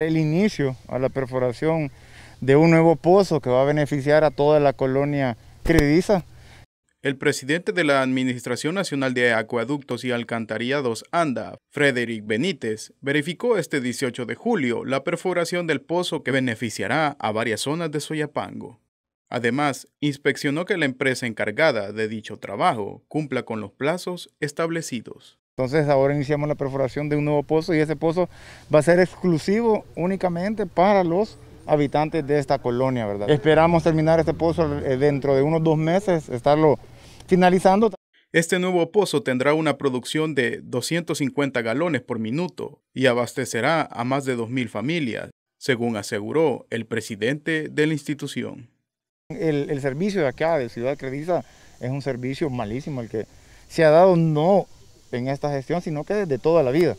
El inicio a la perforación de un nuevo pozo que va a beneficiar a toda la colonia Crediza. El presidente de la Administración Nacional de Acueductos y Alcantarillados, ANDA, Frederick Benítez, verificó este 18 de julio la perforación del pozo que beneficiará a varias zonas de Soyapango. Además, inspeccionó que la empresa encargada de dicho trabajo cumpla con los plazos establecidos. Entonces ahora iniciamos la perforación de un nuevo pozo y ese pozo va a ser exclusivo únicamente para los habitantes de esta colonia, ¿verdad? Esperamos terminar este pozo eh, dentro de unos dos meses, estarlo finalizando. Este nuevo pozo tendrá una producción de 250 galones por minuto y abastecerá a más de 2.000 familias, según aseguró el presidente de la institución. El, servicio de acá, de Ciudad Crediza, es un servicio malísimo, el que se ha dado no en esta gestión, sino que desde toda la vida.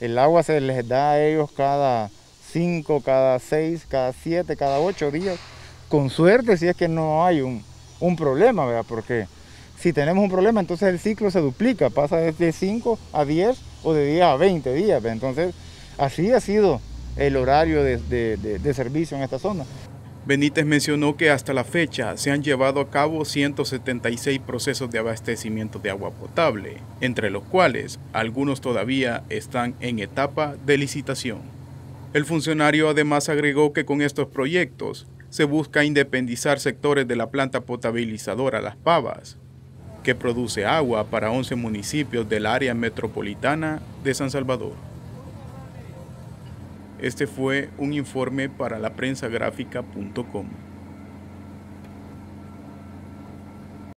El agua se les da a ellos cada cinco, cada seis, cada siete, cada ocho días, con suerte si es que no hay un, un problema, ¿verdad? Porque si tenemos un problema, entonces el ciclo se duplica, pasa de 5 a 10 o de 10 a 20 días. Entonces, así ha sido el horario de, de servicio en esta zona. Benítez mencionó que hasta la fecha se han llevado a cabo 176 procesos de abastecimiento de agua potable, entre los cuales algunos todavía están en etapa de licitación. El funcionario además agregó que con estos proyectos se busca independizar sectores de la planta potabilizadora Las Pavas, que produce agua para 11 municipios del área metropolitana de San Salvador. Este fue un informe para la prensagráfica.com.